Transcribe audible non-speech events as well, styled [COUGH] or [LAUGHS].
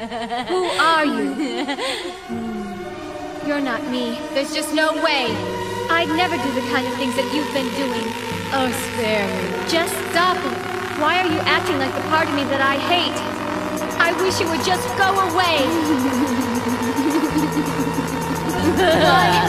Who are you? Hmm. You're not me. There's just no way. I'd never do the kind of things that you've been doing. Oh, spare me. Just stop it. Why are you acting like the part of me that I hate? I wish you would just go away. [LAUGHS]